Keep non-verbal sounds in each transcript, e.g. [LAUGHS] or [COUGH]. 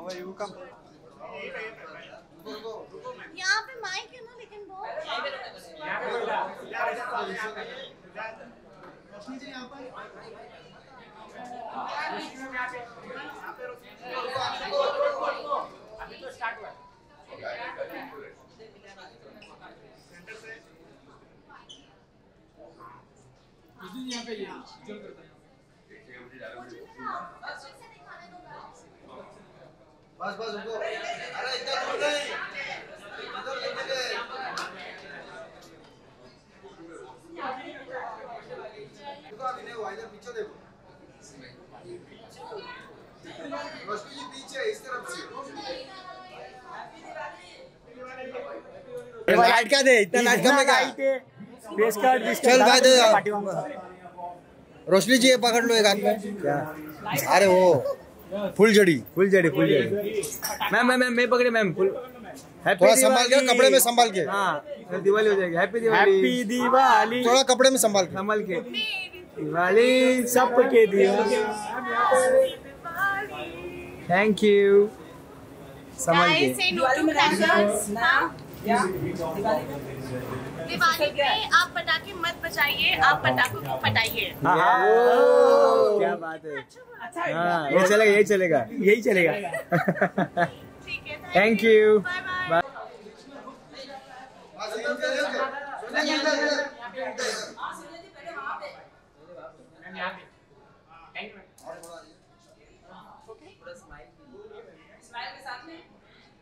How are you? Come. यहाँ पे mic है ना लेकिन वो बस बस रुको अरे दूर नहीं। इधर लेके देखो अभी नहीं हुआ इधर पीछे देखो। रोशनी जी पीछे इस तरफ़ से। लाइट क्या दे? इतना लाइट है फेस कार्ड चल भाई दे रोशनी जी ये पकड़ लो एक हाथ में। अरे वो। फुल जड़ी फुल जड़ी फुल जड़ी मैम मैम मैम मैं पकड़े मैम फुल। थोड़ा संभाल के कपड़े में संभाल के। हाँ दिवाली हो जाएगी। हैप्पी दिवाली। हैप्पी दिवाली। थोड़ा कपड़े में संभाल के। संभल के। दिवाली सबके दिवाली थैंक यू संभल के। हाँ? दिवाली पे आप पटाखे मत बजाइए आप पटाखों को पटाइए हाँ, हाँ, क्या बात है। हाँ ये चलेगा यही चलेगा यही चलेगा। Thank you bye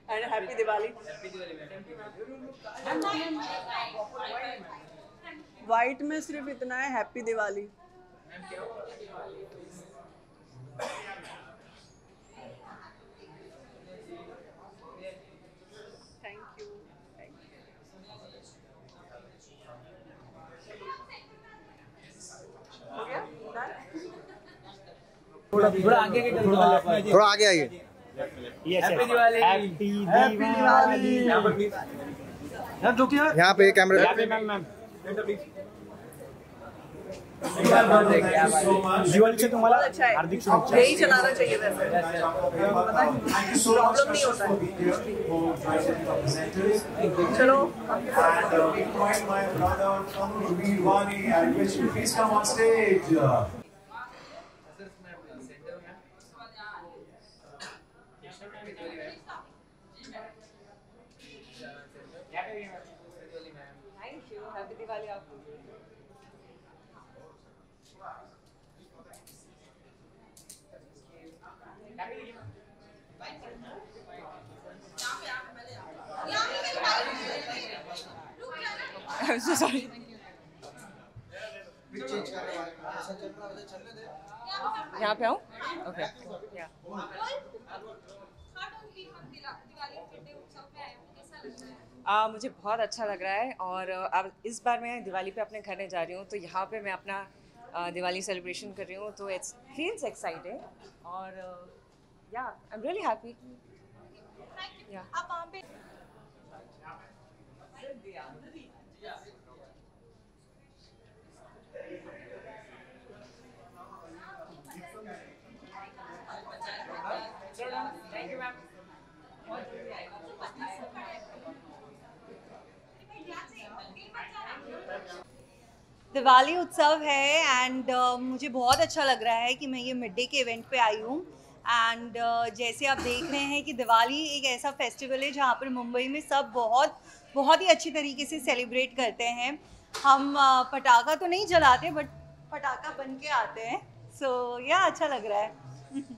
and happy Diwali white में सिर्फ़ इतना है हैप्पी दिवाली थैंक यू हो गया Done? थोड़ा आगे के थोड़ा आगे आइए हैप्पी दिवाली हैप्पी दिवाली यहाँ पे कैमरे तुम्हाला अच्छा हार्दिक शुभेच्छा। यही चलाना चाहिए वैसे। प्रॉब्लम नहीं होता है। चलो। Please come on stage. Thank you happy Diwali आपको I'm so sorry. फिर चेंज कर रहे हैं ऐसा चल रहा है चलने दे यहाँ पे आऊँ? ओके आ, मुझे बहुत अच्छा लग रहा है और अब इस बार मैं दिवाली पे अपने घर नहीं जा रही हूँ तो यहाँ पे मैं अपना दिवाली सेलिब्रेशन कर रही हूँ तो इट्स फील्स एक्साइटिंग और yeah I am really happy या आप वहाँ पे दिवाली उत्सव है एंड uh, मुझे बहुत अच्छा लग रहा है कि मैं ये मिड डे के इवेंट पे आई हूँ। एंड uh, जैसे आप देख रहे हैं कि दिवाली एक ऐसा फेस्टिवल है जहाँ पर मुंबई में सब बहुत बहुत ही अच्छी तरीके से सेलिब्रेट करते हैं। हम uh, पटाखा तो नहीं जलाते बट पटाखा बन के आते हैं। सो so, या अच्छा लग रहा है। [LAUGHS]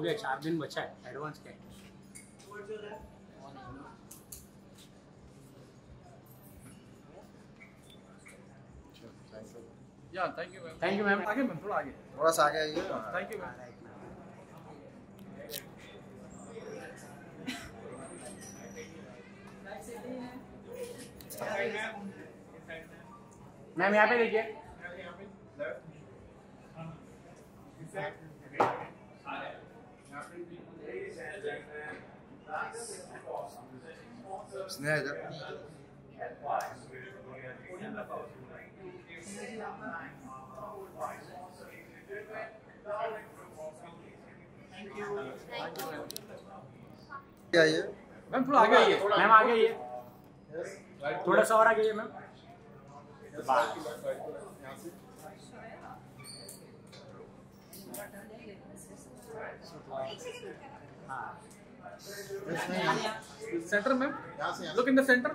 गया चार दिन बचा है एडवांस क्या थैंक यू मैम आगे मैम थोड़ा आगे। थोड़ा सा आगे आइए। थैंक यू मैम मैम यहाँ पे देखिए। क्या ये? मैम, थोड़ा आगे आइए। मैम, आगे आइए। थोड़ा सा और आगे आइए, ma'am. Centre ma'am look in the centre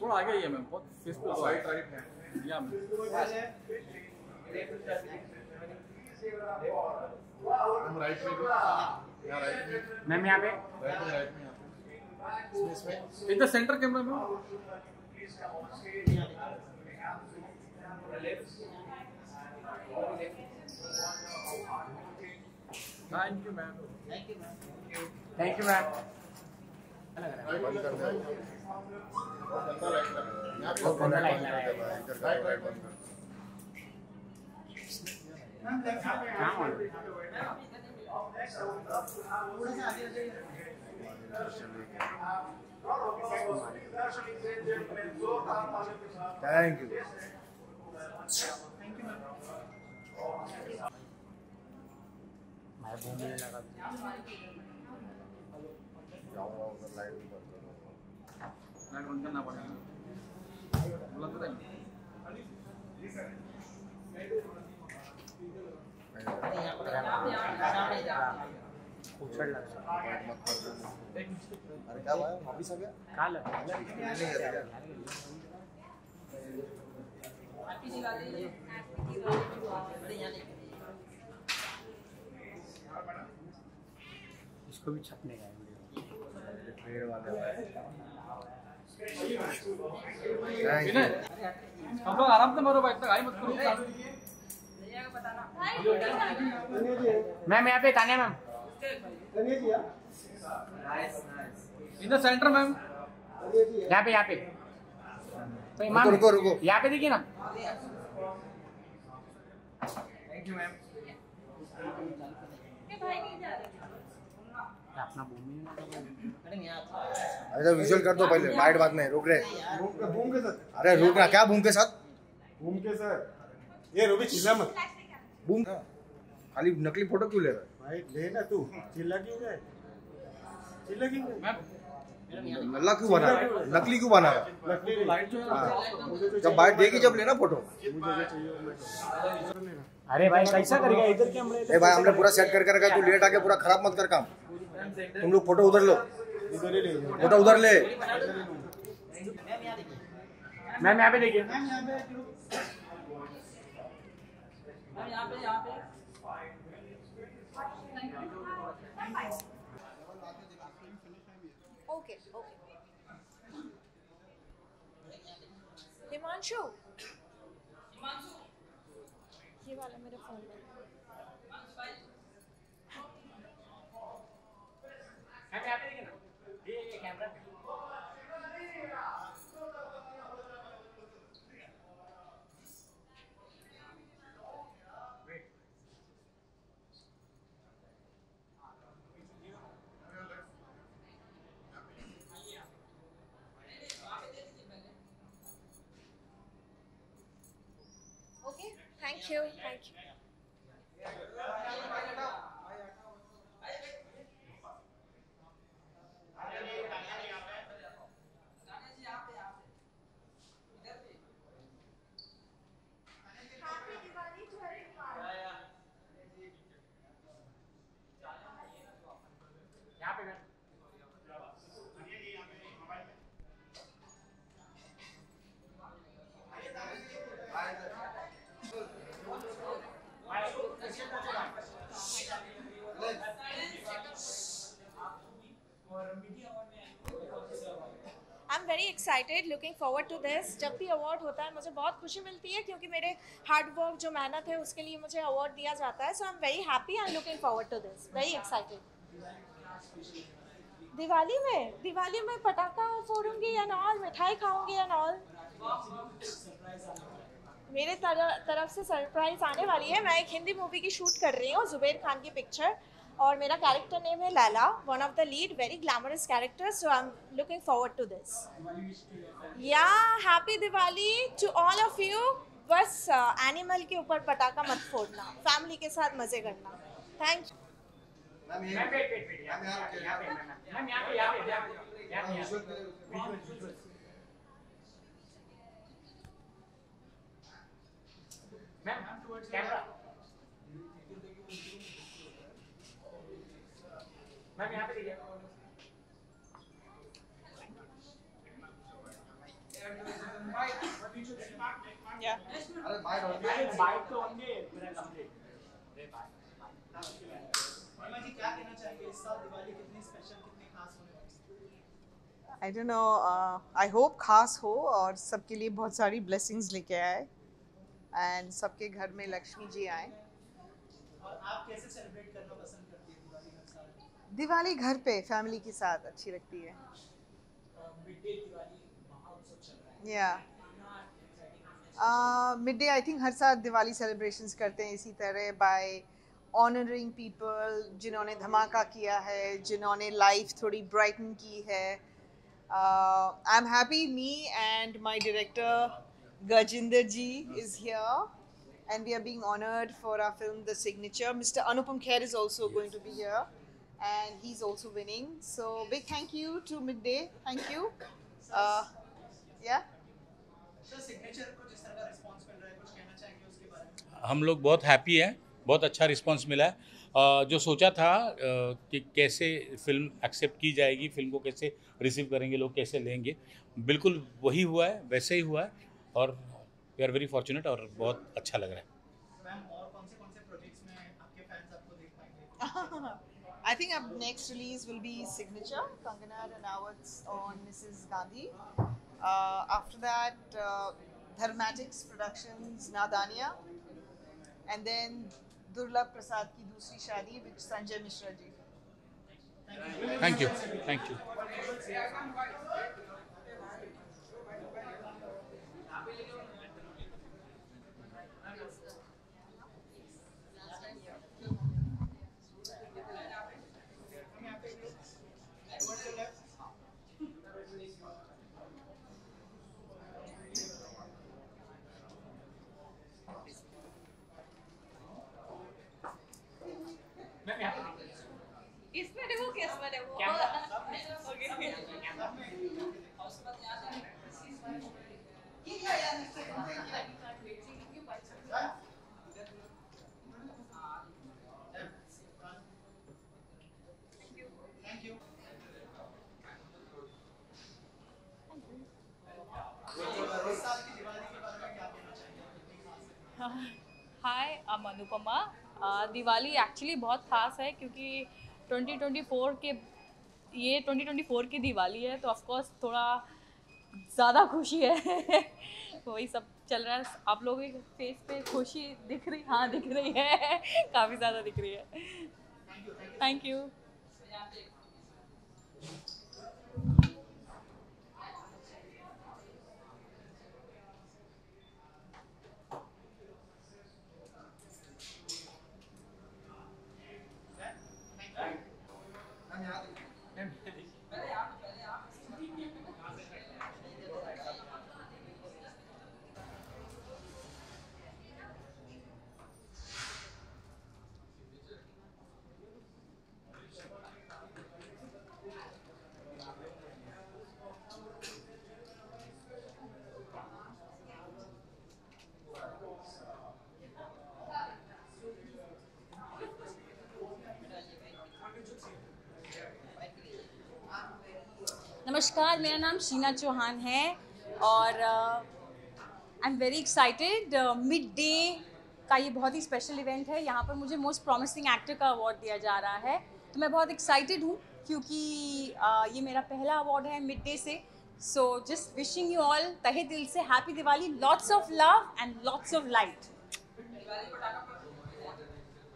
थोड़ा आगे आइए मैम बहुत फेस पे राइट राइट है या मैम हम राइट में यहाँ राइट में मैम यहाँ पे? राइट में राइट में यहाँ पे। इसमें इसमें in the centre camera ma'am thank you ma'am thank you ma'am बंद कर दे यहाँ पे राइट इधर राइट बंद कर थैंक यू मैं घूमने लगा जाऊँगा उधर लाइट भी बंद कर लाइट बंद करना पड़ेगा बोला तो नहीं उछल लगा मत कर दे अरे क्या भाई वापिस आ गया काल नहीं है क्या इसको भी छपने का है वाले हम लोग आराम से मारो भाई तक आई मत करो। मैम यहाँ पे Tania ma'am. In the centre ma'am. यहाँ पे यहाँ पे। तो इमाम रुको, रुको। यहाँ पे देखिए ना। अपना भूमि अरे विजुअल कर दो पहले लाइट बाद में रुक रहे। बूम के साथ अरे रुक रहा क्या बूम के साथ? बूम के साथ। ये रोबी चिल्ला मत बूम खाली नकली फ़ोटो क्यों ले रहा है? भाई ले ना तू। चिल्ला क्यों गए चिल्ला क्यों है? नल्ला क्यों बना नकली क्यों बना रहा है? जो हाँ। जब बाइट देगी जब लेना फ़ोटो अरे भाई कैसा करेगा इधर कैमरे ए भाई हमने पूरा सेट करके रखा है, तू लेट आके पूरा खराब मत कर काम। तुम लोग फ़ोटो उधर लो। इधर ही ले फ़ोटो उधर ले। मैम यहाँ पे देखिए। ओके ओके हिमांशु ये वाला मेरा फ़ोन में okay thank you excited looking forward to this जब भी अवार्ड होता है, मुझे बहुत खुशी मिलती है क्योंकि मेरे हार्ड वर्क जो मेहनत है, उसके लिए मुझे अवार्ड दिया जाता है। So I am very happy and looking forward to this very excited Diwali में? दिवाली में पटाखा फोड़ूँगी एंड ऑल मिठाई खाऊँगी एंड ऑल मेरे तरफ़ से सरप्राइज़ आने वाली है। मैं एक हिंदी मूवी की शूट कर रही हूँ, जुबेर खान की पिक्चर और मेरा कैरेक्टर नेम है Laila one of the lead very glamorous character so I am looking forward to this yeah happy Diwali to all of you बस एनिमल के ऊपर पटाखा मत फोड़ना फैमिली के साथ मज़े करना। थैंक यू मैम ये मैम यहाँ रुकिए, यहाँ पे। मैम, विजुअल के लिए- अरे bike on I don't know I hope खास हो? और सबके लिए बहुत सारी ब्लेसिंग्स लेके आए एंड सबके घर में लक्ष्मी जी आए। दिवाली घर पे फैमिली के साथ अच्छी लगती है या मिड डे आई थिंक हर साल दिवाली सेलिब्रेशंस करते हैं इसी तरह बाय ऑनरिंग पीपल जिन्होंने धमाका किया है, जिन्होंने लाइफ थोड़ी ब्राइटन की है I am happy me and my director Gajinder ji, is here and we are being honored for our film, The Signature. Mr. Anupam Kher is also going to be here and he's also winning. So big thank you to Midday. Thank you. Uh, yeah. हम लोग बहुत happy हैं बहुत अच्छा response मिला है जो सोचा था कि कैसे फ़िल्म एक्सेप्ट की जाएगी फ़िल्म को कैसे रिसीव करेंगे लोग कैसे लेंगे बिल्कुल वही हुआ है वैसे ही हुआ है और वी आर वेरी फॉर्चुनेट और बहुत अच्छा लग रहा है [LAUGHS] I think our next release will be Signature, Kangana Ranaut's on Mrs. Gandhi. Uh, after that, uh, Dharmatics Productions, Nadania. And then Durlab Prasad Ki Dusri Shadi, which Sanjay Mishra ji. Thank you. Thank you. Thank you. Diwali actually बहुत खास है क्योंकि 2024 के, ये 2024 की दिवाली है तो of course थोड़ा ज़्यादा खुशी है। [LAUGHS] वही सब चल रहा है, आप लोगों के फेस पे खुशी दिख रही हाँ दिख रही है, [LAUGHS] काफ़ी ज़्यादा दिख रही है। थैंक यू नमस्कार मेरा नाम शीना चौहान है और I am very excited mid day का ये बहुत ही स्पेशल इवेंट है। यहाँ पर मुझे मोस्ट प्रॉमिसिंग एक्टर का अवार्ड दिया जा रहा है। तो मैं बहुत एक्साइटेड हूँ क्योंकि आ, ये मेरा पहला अवार्ड है मिड डे से। So just wishing you all तहे दिल से happy Diwali. Lots of love and lots of light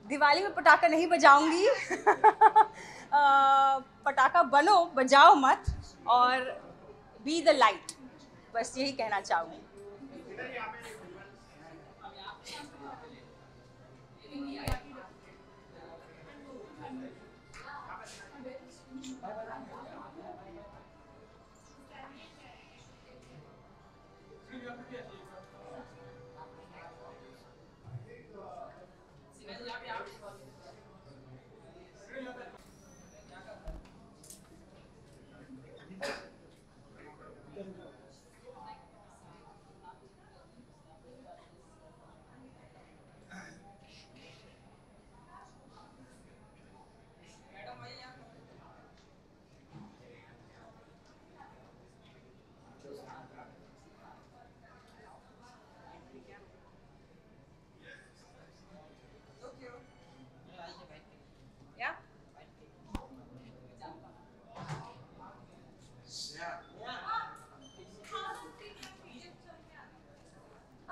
Diwali में पटाखा नहीं बजाऊँगी। [LAUGHS] पटाखा बनो बजाओ मत। और बी द लाइट बस यही कहना चाहूँगी।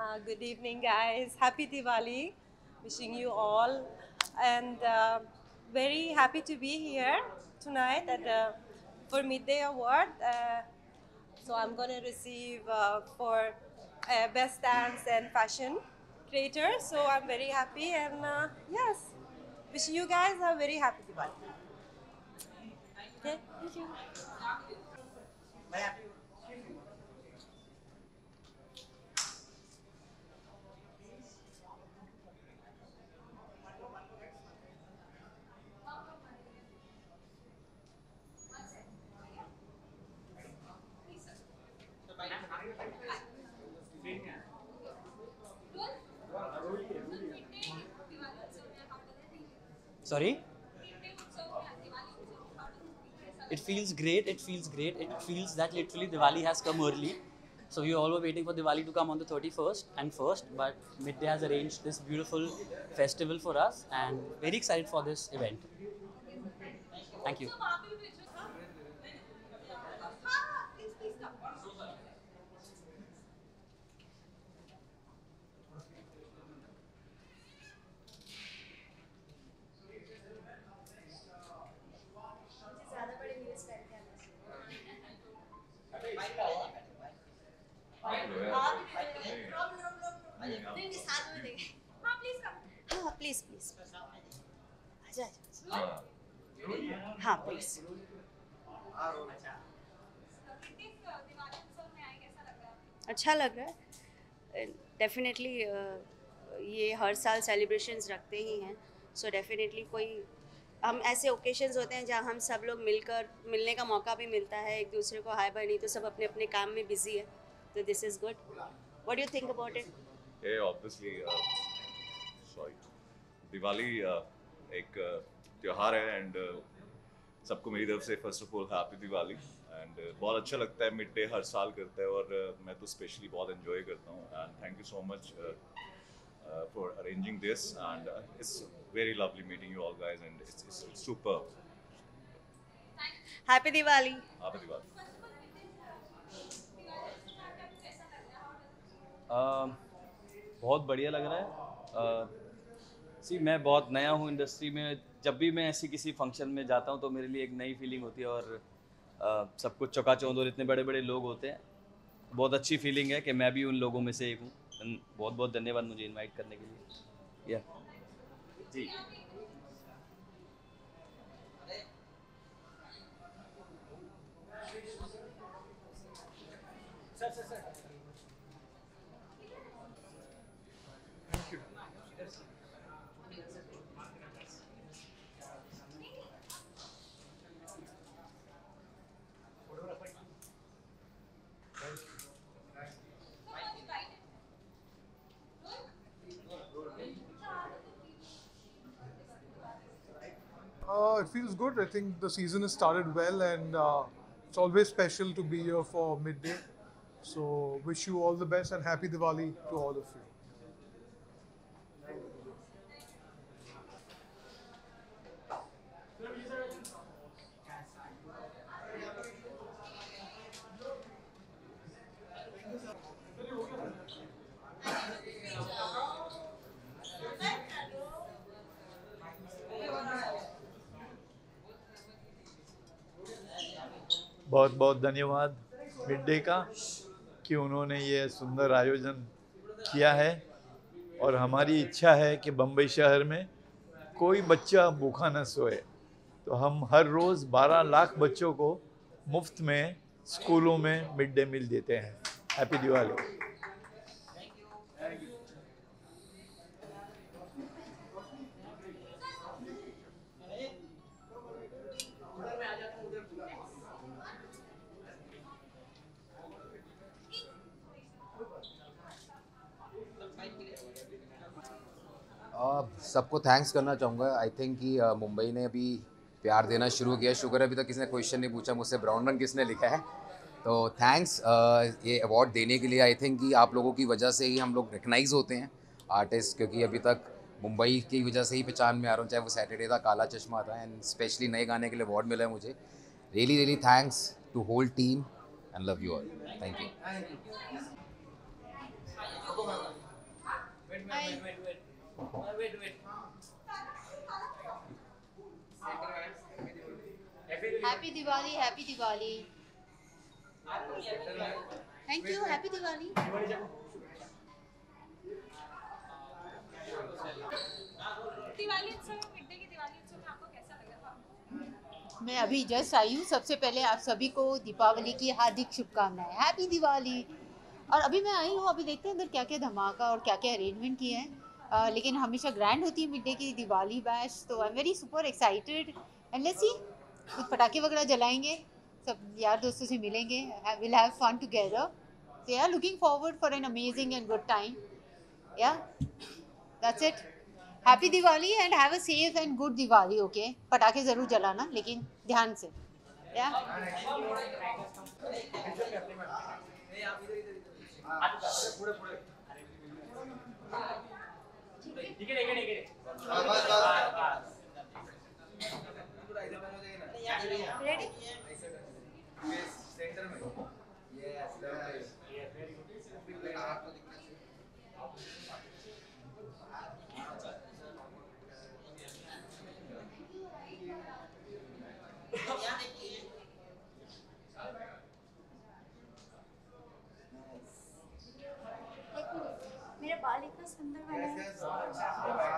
Uh, good evening, guys. Happy Diwali. Wishing you all. And uh, very happy to be here tonight at the for Midday Award. Uh, so I'm going to receive uh, for uh, Best Dance and Fashion Creator. So I'm very happy. And yes, wishing you guys a very happy Diwali. Okay, thank you. Sorry? It feels great. It feels great. It feels that literally Diwali has come early. So we all were waiting for Diwali to come on the 31st and 1st, but Midday has arranged this beautiful festival for us and very excited for this event. Thank you. Please please आजा हाँ please अच्छा लग रहा है। Definitely ये हर साल celebrations रखते ही हैं। सो डेफिनेटली कोई हम ऐसे ओकेशंस होते हैं जहाँ हम सब लोग मिलकर मिलने का मौका भी मिलता है एक दूसरे को हाय बाय नहीं तो सब अपने अपने काम में बिज़ी है। तो this is good what you think about it uh, sorry. Diwali uh, एक uh, त्योहार है एंड सबको मेरी तरफ़ से first of all happy Diwali and बहुत अच्छा लगता है मिड डे हर साल करता है और uh, मैं तो स्पेशली बहुत एंजॉय करता हूँ and thank you so much for arranging this and it's very lovely meeting you all guys and it's it's super happy Diwali happy Diwali बहुत बढ़िया लग रहा है। सी मैं बहुत नया हूँ इंडस्ट्री में। जब भी मैं ऐसी किसी फ़ंक्शन में जाता हूँ तो मेरे लिए एक नई फीलिंग होती है और अ, सब कुछ चौकाचौंध और इतने बड़े बड़े लोग होते हैं। बहुत अच्छी फीलिंग है कि मैं भी उन लोगों में से एक हूँ। बहुत बहुत धन्यवाद मुझे इनवाइट करने के लिए। या। जी। Uh, it feels good. I think the season has started well, and uh, it's always special to be here for midday. So, wish you all the best and happy Diwali to all of you. बहुत बहुत धन्यवाद mid day का कि उन्होंने ये सुंदर आयोजन किया है। और हमारी इच्छा है कि बम्बई शहर में कोई बच्चा भूखा न सोए। तो हम हर रोज़ 12 लाख बच्चों को मुफ़्त में स्कूलों में मिड डे मील देते हैं। हैप्पी दिवाली। सबको थैंक्स करना चाहूँगा। आई थिंक कि मुंबई ने अभी प्यार देना शुरू किया। शुक्र है अभी तक किसी ने क्वेश्चन नहीं पूछा। मुझसे ब्राउन रंग किसने लिखा है? तो थैंक्स ये अवार्ड देने के लिए आई थिंक कि आप लोगों की वजह से ही हम लोग रिकग्नाइज होते हैं आर्टिस्ट क्योंकि अभी तक मुंबई की वजह से ही पहचान में आ रहा हूँ। चाहे वो सैटरडे था काला चश्मा था एंड स्पेशली नए गाने के लिए अवार्ड मिला है मुझे। Really really thanks to whole team and love you all thank you happy Diwali happy Diwali thank you happy Diwali Diwali उत्सव मिड की दिवाली उत्सव में आपको कैसा लगा मैं अभी जस्ट आई हूँ। सबसे पहले आप सभी को दीपावली की हार्दिक शुभकामनाएँ। हैप्पी दिवाली और अभी मैं आई हूँ अभी देखते हैं अंदर क्या क्या धमाका और क्या क्या अरेंजमेंट किए हैं। अ, लेकिन हमेशा ग्रैंड होती है मिड की दिवाली बैश तो I am very super excited and let's see कुछ पटाखे वगैरह जलाएँगे सब यार दोस्तों से मिलेंगे will have fun together so yeah looking forward for an amazing and good time. Yeah that's it. Happy Diwali and have a safe and good Diwali okay पटाखे ज़रूर जलाना लेकिन ध्यान से. या मेरा बाल इतना सुंदर बना है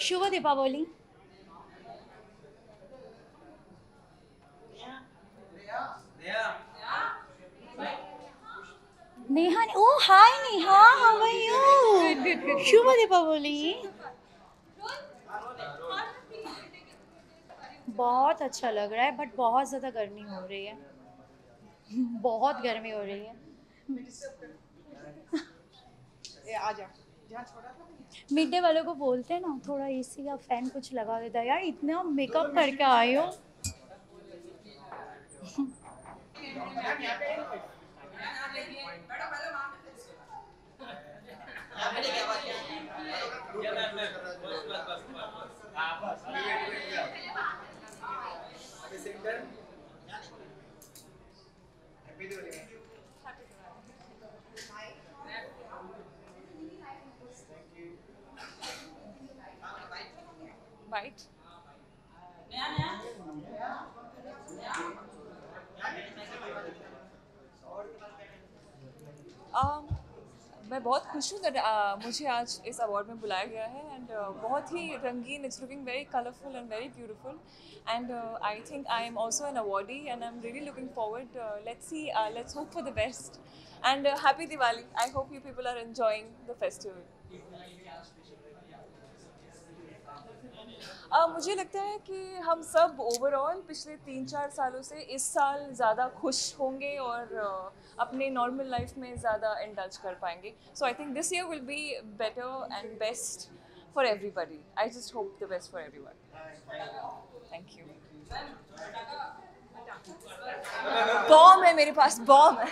शुभ Deepawali Neha oh hi Neha how are you शुभ दीपावली बहुत अच्छा लग रहा है बट बहुत ज़्यादा गर्मी हो रही है। बहुत गर्मी हो रही है। [LAUGHS] आ जा। मिड डे वालों को बोलते हैं ना थोड़ा ए सी या फ़ैन कुछ लगा देता यार इतना मेकअप करके आए हो [LAUGHS] [LAUGHS] वाइट um, मैं बहुत खुश हूँ uh, मुझे आज इस अवार्ड में बुलाया गया है एंड बहुत ही रंगीन it's looking very colourful and very beautiful and I think I am also an awardee and I am really looking forward let's see let's hope for the best and happy Diwali I hope you people are enjoying the festival Uh, मुझे लगता है कि हम सब overall पिछले तीन चार सालों से इस साल ज़्यादा खुश होंगे और uh, अपने नॉर्मल लाइफ में ज़्यादा इंडल्ज कर पाएँगे। So I think this year will be better and best for everybody I just hope the best for every thank you balm है मेरे पास बॉम है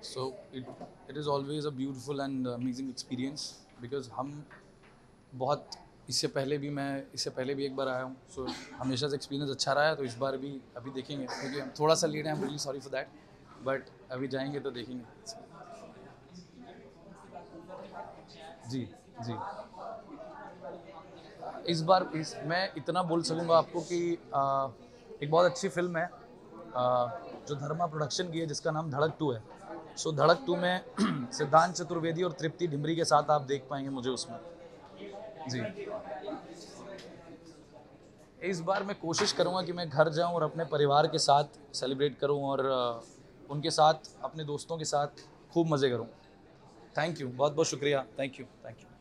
So it is always a beautiful and amazing experience because हम बहुत इससे पहले भी मैं इससे पहले भी एक बार आया हूँ सो हमेशा से एक्सपीरियंस अच्छा रहा है तो इस बार भी अभी देखेंगे क्योंकि हम थोड़ा सा लेट है really sorry for that but अभी जाएँगे तो देखेंगे। जी जी। इस बार इस मैं इतना बोल सकूँगा आपको कि आ, एक बहुत अच्छी फ़िल्म है आ, जो धर्मा प्रोडक्शन की है जिसका नाम धड़क टू है। सो धड़क टू में, [CLEARS THROAT] सिद्धांत चतुर्वेदी और तृप्ति ढिमरी के साथ आप देख पाएँगे मुझे उसमें। जी। इस बार मैं कोशिश करूँगा कि मैं घर जाऊँ और अपने परिवार के साथ सेलिब्रेट करूँ और उनके साथ, अपने दोस्तों के साथ खूब मज़े करूँ। थैंक यू बहुत बहुत शुक्रिया। Thank you thank you.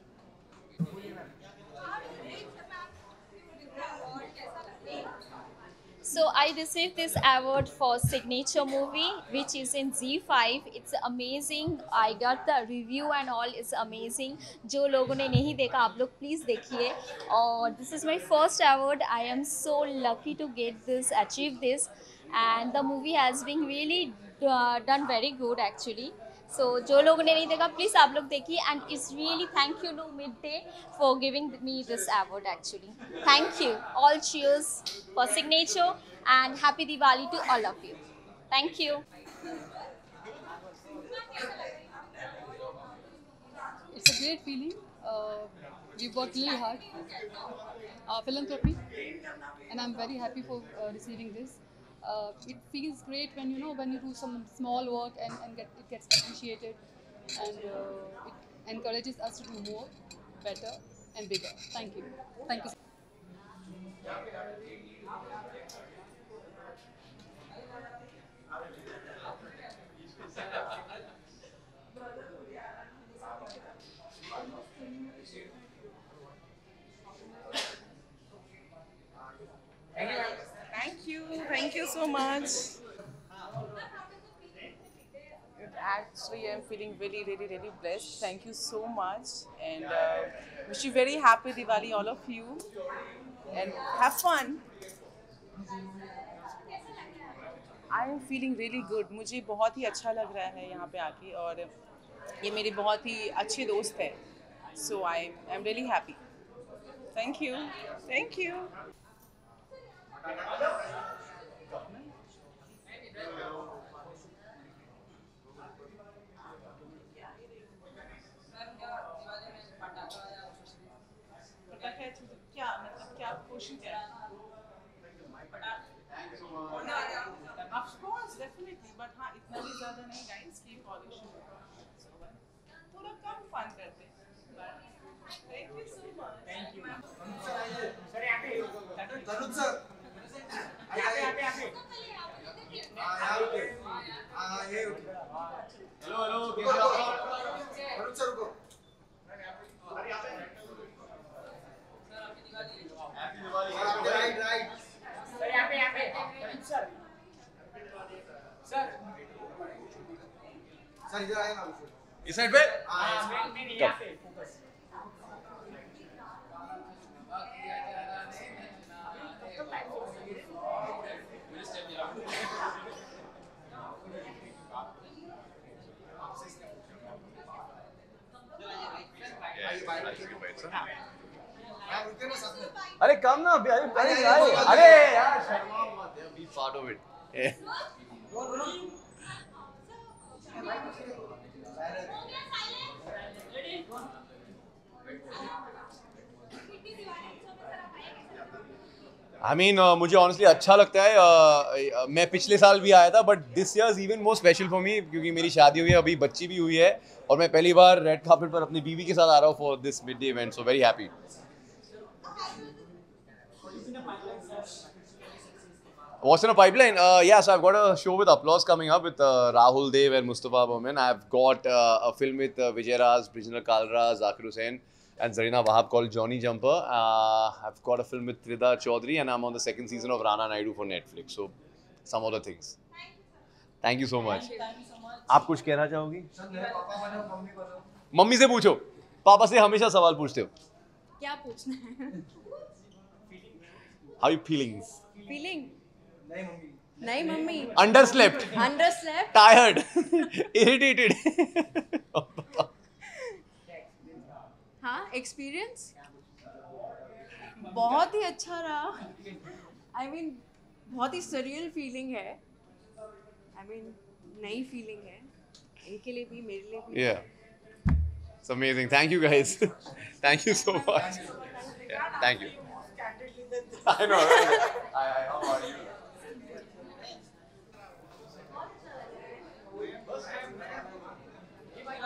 So I received this award for signature movie, which is in Z5. It's amazing. I got the review and all. It's amazing. जो लोगों ने नहीं देखा आप लोग प्लीज़ देखिए और is my first award. I am so lucky to get this, achieve this, and the movie has been really uh, done very good actually. So so, जो लोगों ने नहीं देखा प्लीज़ आप लोग देखिए and it's really thank you to mid day for giving me this award actually thank you all cheers for signature and happy Diwali to all of you thank you It's a great feeling. Uh, we worked really hard. Uh, philanthropy, and I'm very happy for uh, receiving this. Uh, it feels great when you know when you do some small work and, and get, it gets appreciated, and uh, it encourages us to do more, better, and bigger. Thank you. Thank you. Thank you. Thank you so much. Actually, I'm feeling really, really, really blessed. Thank you so much. And uh, wish you very happy Diwali, all of you. And have fun. I am feeling really good मुझे बहुत ही अच्छा लग रहा है यहाँ पे आके और ये मेरे बहुत ही अच्छे दोस्त हैं so I I am really happy thank you thank you Hello hello कैसे हो आप तरुण सर रुको happy Diwali right right sir यहाँ पे यहाँ पे तरुण सर सर सर इधर आए ना इस साइड पे हाँ मैं मैं यहाँ पे अरे कम ना अभी अरे अरे अरे अरे यार। शर्मा मत be part of it I mean uh, मुझे ऑनेस्टली अच्छा लगता है uh, uh, मैं पिछले साल भी आया था but this year is even more special for me क्योंकि मेरी शादी हुई है अभी बच्ची भी हुई है और मैं पहली बार रेड कार्पेट पर अपनी बीवी के साथ आ रहा हूँ for this mid day event so very happy What's in a pipeline? Uh, yeah, so I've got a show with Applause coming up with uh, Rahul Dev and Mustafa Bowman. I've got uh, a film with uh, Vijay Raz, Brijendra Kalra, Zakir Hussain, and Zarina Wahab called Johnny Jumper. Uh, I've got a film with Trida Chaudhary, and I'm on the second season of Rana Naidu for Netflix. So, some other things. Thank you so much. आप कुछ कहना चाहोगी mummy से पूछो पापा से हमेशा सवाल पूछते हो क्या पूछना है हाउ यू फीलिंग्स फीलिंग नहीं mummy Underslept. Underslept Tired. Irritated. हाँ एक्सपीरियंस बहुत ही अच्छा रहा आई I मीन mean, बहुत ही सरियल फीलिंग है आई I मीन mean, नई फीलिंग है इनके लिए भी मेरे लिए भी Yeah. It's amazing. Thank you guys. Thank you so much. Yeah, thank you. I know. Right? Hi, hi, how are you?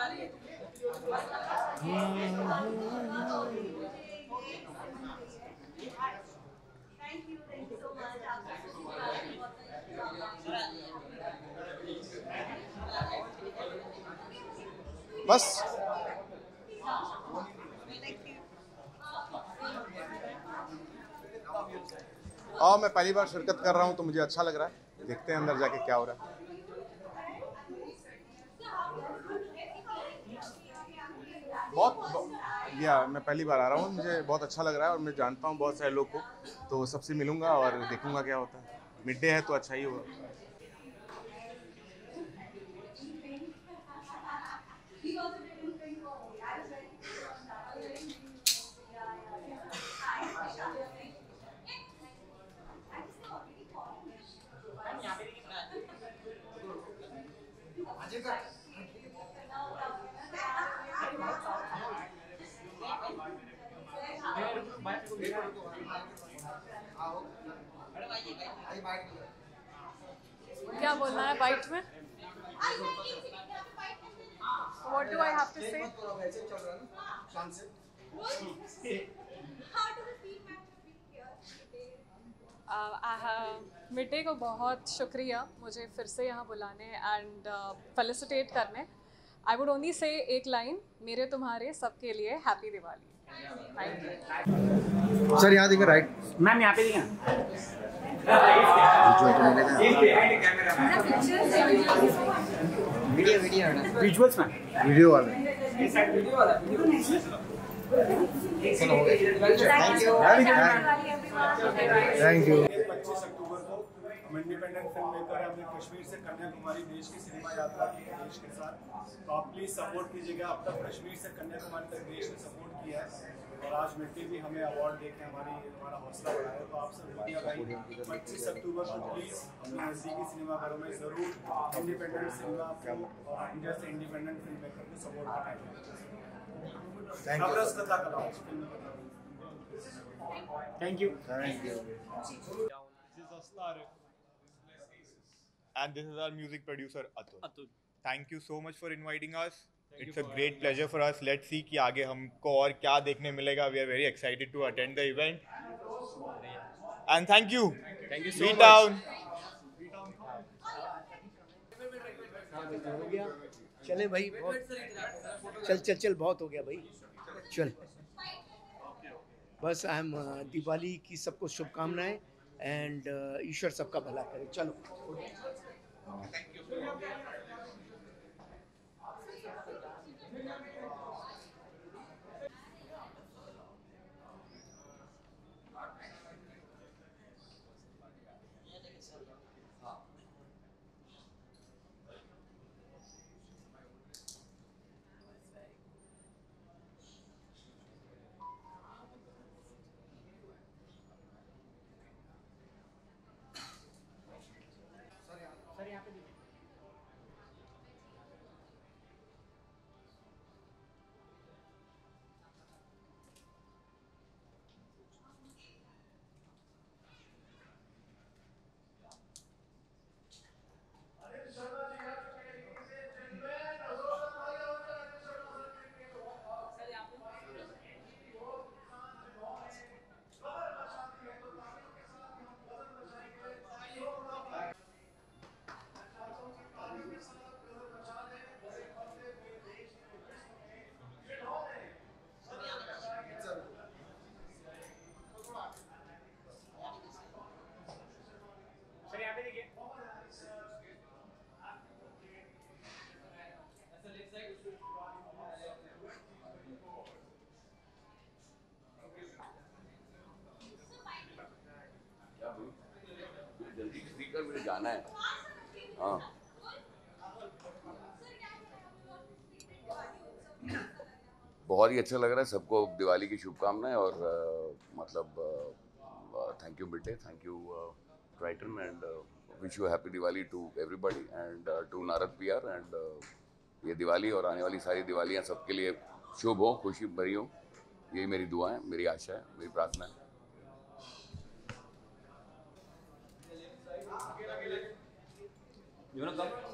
Thank you? बस। और मैं पहली बार शिरकत कर रहा हूँ तो मुझे अच्छा लग रहा है। देखते हैं अंदर जाके क्या हो रहा है। बहुत या मैं पहली बार आ रहा हूँ, मुझे बहुत अच्छा लग रहा है और मैं जानता हूँ बहुत सारे लोग को तो सबसे मिलूँगा और देखूँगा क्या होता है। मिड डे है तो अच्छा ही होगा क्या बोलना है बाइट में? What do I have to say? Mid day को बहुत शुक्रिया मुझे फिर से यहाँ बुलाने एंड फेलिसिटेट करने। आई वुड ओनली से एक लाइन मेरे तुम्हारे सबके लिए happy Diwali thank you sir यहाँ देखिए राइट मैम यहाँ पे देखिए वीडियो वीडियो विजुअल्स में वीडियो वाले। हो थैंक यू पच्चीस अक्टूबर को हम इंडिपेंडेंट फ़िल्म मेकर हमने कश्मीर से कन्याकुमारी देश की सिनेमा यात्रा की है देश के साथ तो आप प्लीज़ सपोर्ट कीजिएगा अब तक कश्मीर से कन्याकुमारी तक देश ने सपोर्ट किया है और आज मिट्टी भी हमें अवार्ड देके हमारी हमारा हौसला बढ़ाया तो आप सब मीडिया भाई पच्चीस अक्टूबर को प्लीज़ अपने नज़दीकी सिनेमाघरों में ज़रूर इंडिपेंडेंट सिनेमा और इंडिया से इंडिपेंडेंट फ़िल्म मेकर को सपोर्ट करें thank you thank you This is Astar. And this is our music producer Atul. Atul. Thank you so much for inviting us. It's a great pleasure for us let's see कि आगे हमको और क्या देखने मिलेगा. We are very excited to attend the event and thank you thank you so down चले भाई चल चल चल बहुत हो गया भाई। चल। बस आई एम uh, दिवाली की सबको शुभकामनाएँ एंड uh, ईश्वर सबका भला करे। चलो। बहुत ही अच्छा लग रहा है सबको दिवाली की शुभकामनाएँ और अ, मतलब thank you mid thank you Triton and wish you happy Diwali to everybody and to Narad P R and ये दिवाली और आने वाली सारी दिवालियाँ सबके लिए शुभ हो खुशी भरी हो यही मेरी दुआ है मेरी आशा है मेरी प्रार्थना है You wanna come? Come.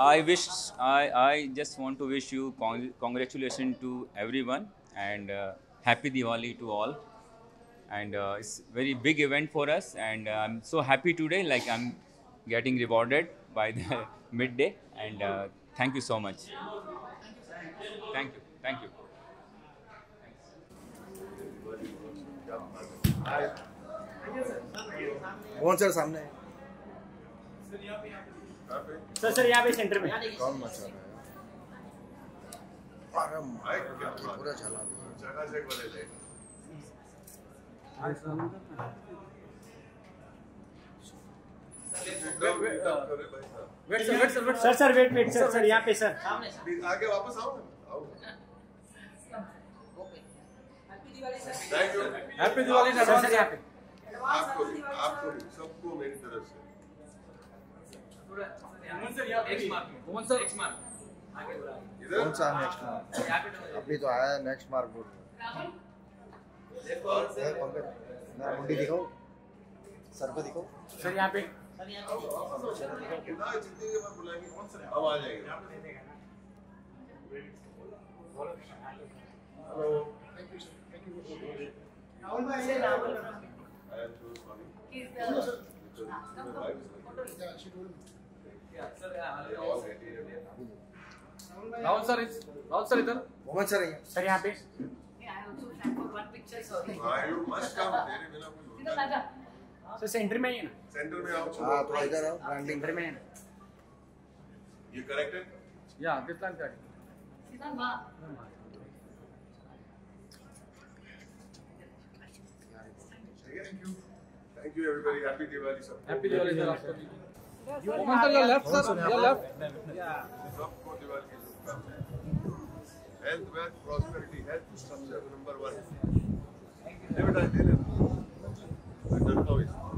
I wish I, I just want to wish you con- congratulations to everyone and uh, happy Diwali to all. And uh, it's very big event for us, and uh, I'm so happy today. Like I'm getting rewarded by the [LAUGHS] midday, and uh, thank you so much. Thank you, thank you. कौन sir सामने sir sir यहाँ पे centre में। कौन मचा रहा है? अरे माइक पूरा चला wait sir. Wait sir wait sir sir. Wait wait sir sir यहाँ पे सर। आगे वापस आओ। आओ। Thank you happy Diwali sir sir यहाँ पे आपको आपको सबको मेरी तरफ़ से। कौन सर एक्स मार्क कौन सा नेक्स्ट मार्क अभी तो आया नेक्स्ट मार्क बोल मेरा मुंडी दिखाओ सर को दिखाओ सर यहाँ पे कितना जितने के बुलाएँगे कौन सा अब आ जाएँगे hello thank you thank you Rahul भाई Rahul. He's the- wife is like Yeah, she told me. Rahul sir इस राहुल सर इधर। मोहम्मद सर यहाँ सर यहाँ पे। हाँ। सर सेंटर में ही है ना? सेंटर में आओ हाँ थोड़ा इधर आओ ब्रांडिंग सेंटर में है ना? You corrected? या दिस लाइन का Thank you. Thank you everybody. Happy Diwali सबको. हैप्पी दिवाली सर आपको भी Mohan sir your You open Momentum your left sir, your left. Health, wealth, prosperity, health structure number one. Never done, never. I don't know it.